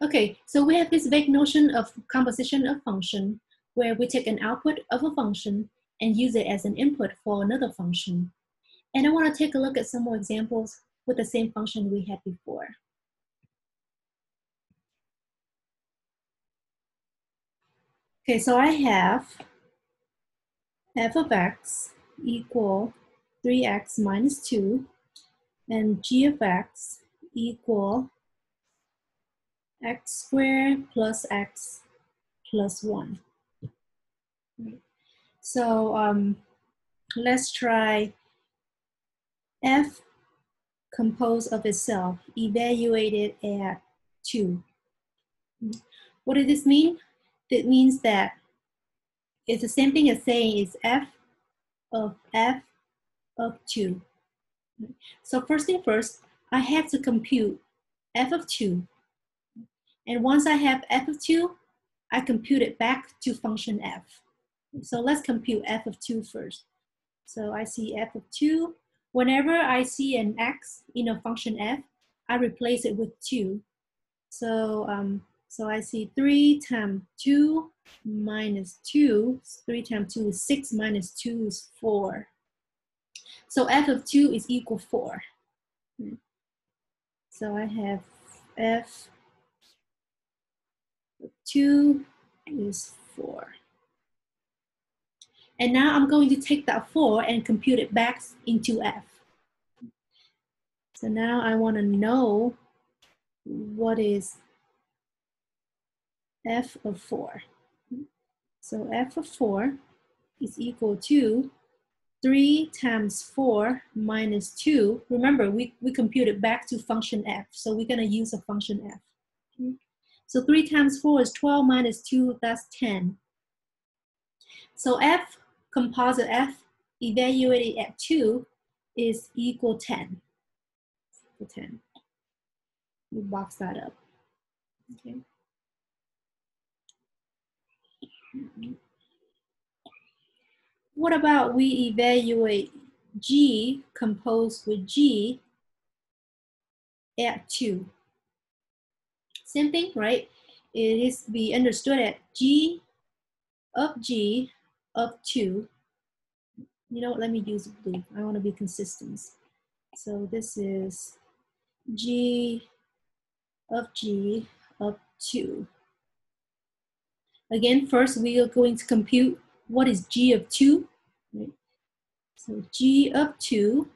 Okay, so we have this vague notion of composition of function where we take an output of a function and use it as an input for another function. And I want to take a look at some more examples with the same function we had before. Okay, so I have f of x equal 3x minus 2 and g of x equal x squared plus x plus 1. So um, let's try f composed of itself evaluated at 2. What does this mean? It means that it's the same thing as saying it's f of f of 2. So first thing first, I have to compute f of 2. And once I have f of 2, I compute it back to function f. So let's compute f of 2 first. So I see f of 2. Whenever I see an x in a function f, I replace it with 2. So, um, so I see 3 times 2 minus 2. 3 times 2 is 6 minus 2 is 4. So f of 2 is equal 4. So I have f 2 is 4. And now I'm going to take that 4 and compute it back into f. So now I want to know what is f of 4. So f of 4 is equal to 3 times 4 minus 2. Remember, we, we computed back to function f, so we're going to use a function f. So 3 times 4 is 12 minus 2, that's 10. So f, composite f, evaluated at 2 is equal 10. Equal 10. We box that up. Okay. What about we evaluate G composed with G at 2? Same thing, right? It is be understood at G of G of 2. You know, let me use blue. I want to be consistent. So this is G of G of 2. Again, first we are going to compute what is G of 2. Right? So G of 2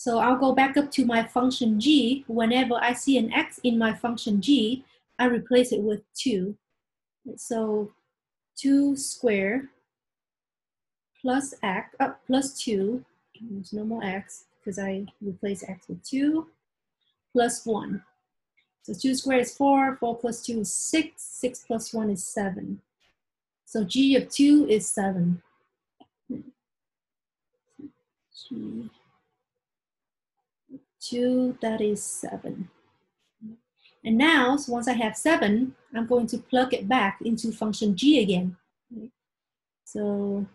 so I'll go back up to my function g. Whenever I see an x in my function g, I replace it with 2. So 2 squared plus x, uh, plus 2, there's no more x because I replace x with 2, plus 1. So 2 squared is 4, 4 plus 2 is 6, 6 plus 1 is 7. So g of 2 is 7. G 2, that is 7. And now, so once I have 7, I'm going to plug it back into function g again. So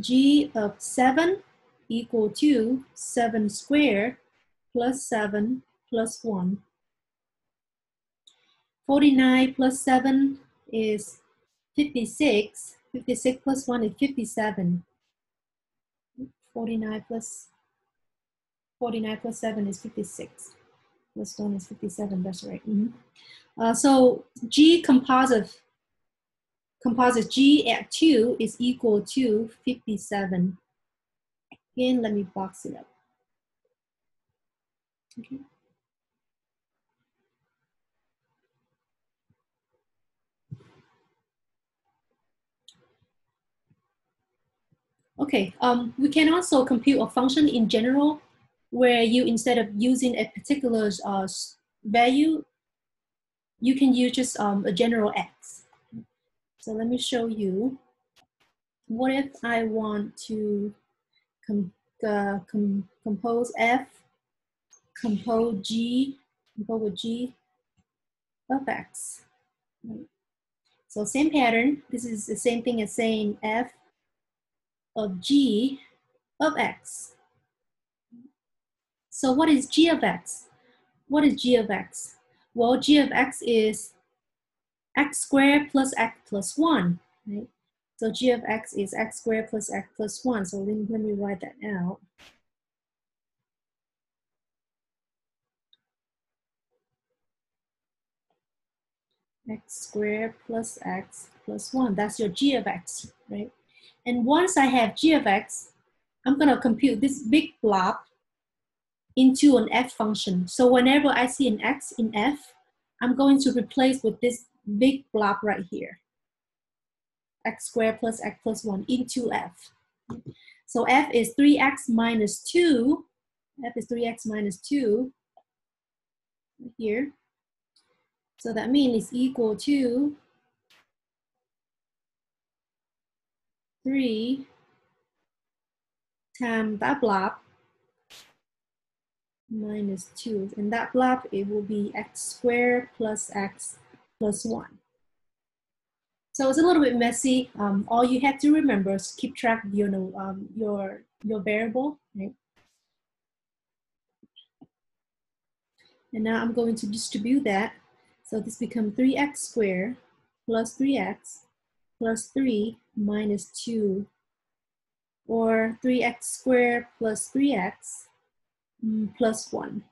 g of 7 equal to 7 squared plus 7 plus 1. 49 plus 7 is 56. 56 plus 1 is 57. 49 plus 49 plus 7 is 56. Plus 1 is 57, that's right. Mm -hmm. uh, so G composite, composite G at 2 is equal to 57. Again, let me box it up. Okay. Okay, um, we can also compute a function in general where you, instead of using a particular uh, value, you can use just um, a general x. So let me show you. What if I want to com uh, com compose f, compose g, compose g of x. So same pattern. This is the same thing as saying f of g of x. So what is g of x? what is g of x? Well, g of x is x squared plus x plus 1, right? So g of x is x squared plus x plus 1. So let me, let me write that out. x squared plus x plus 1. That's your g of x, right? And once I have g of x, I'm going to compute this big blob into an f function. So whenever I see an x in f, I'm going to replace with this big blob right here. x squared plus x plus 1 into f. So f is 3x minus 2. f is 3x minus 2 here. So that means it's equal to 3 times that blob minus 2. And that blob, it will be x squared plus x plus 1. So it's a little bit messy. Um, all you have to remember is keep track of your, um, your, your variable. Right? And now I'm going to distribute that. So this becomes 3x squared plus 3x plus 3 minus 2 or 3x squared plus 3x mm, plus 1.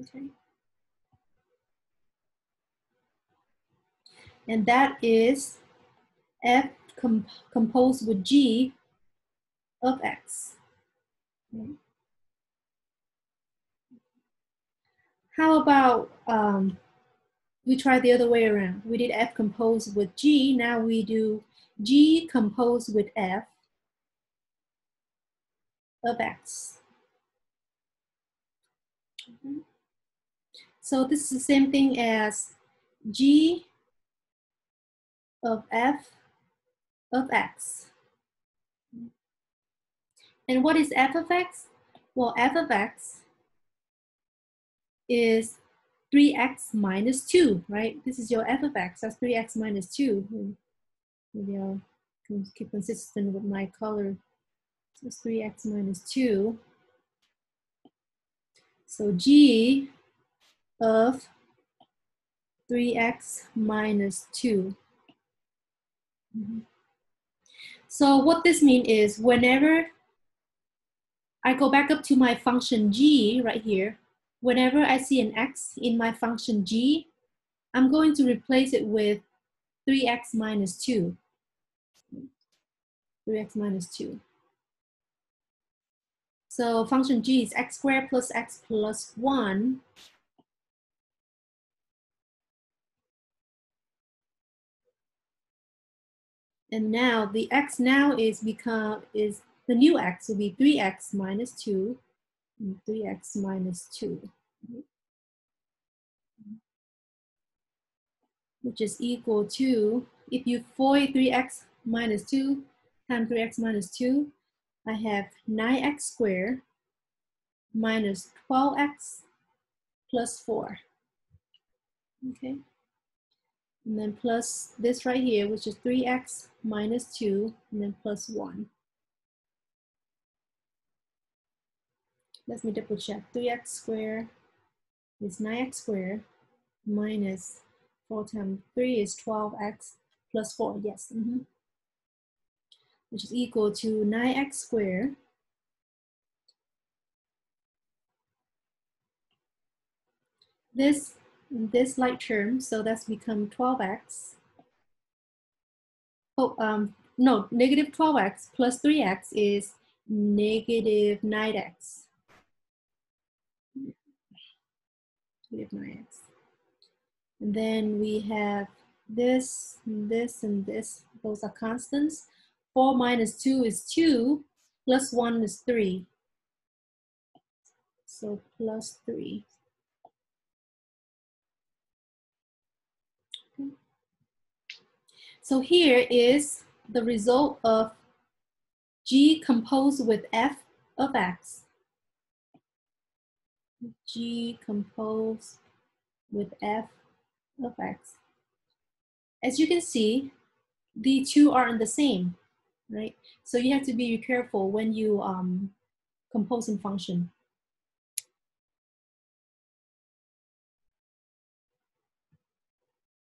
Okay. And that is f comp composed with g of x. Okay. How about um, we try the other way around? We did f composed with g, now we do g composed with f of x. Mm-hmm. So this is the same thing as g of f of x. And what is f of x? Well, f of x is 3x minus 2, right? This is your f of x, that's 3x minus 2. Maybe I'll keep consistent with my color. So it's 3x minus 2. So g of 3x minus 2. Mm -hmm. So what this means is whenever I go back up to my function g right here, whenever I see an x in my function g, I'm going to replace it with 3x minus 2. 3x minus 2. So function g is x squared plus x plus 1 And now the x now is become, is the new x will be 3x minus 2, 3x minus 2. Which is equal to, if you void 3x minus 2 times 3x minus 2, I have 9x squared minus 12x plus 4. Okay. And then plus this right here, which is 3x minus 2, and then plus 1. Let me double check. 3x squared is 9x squared minus 4 times 3 is 12x plus 4, yes. Mm -hmm. Which is equal to 9x squared this this like term, so that's become 12x. Oh, um, no, negative 12x plus 3x is negative 9x. 9x. And then we have this, this, and this. Those are constants. 4 minus 2 is 2, plus 1 is 3. So plus 3. So here is the result of G composed with F of X. G composed with F of X. As you can see, the two aren't the same, right? So you have to be careful when you um, composing function.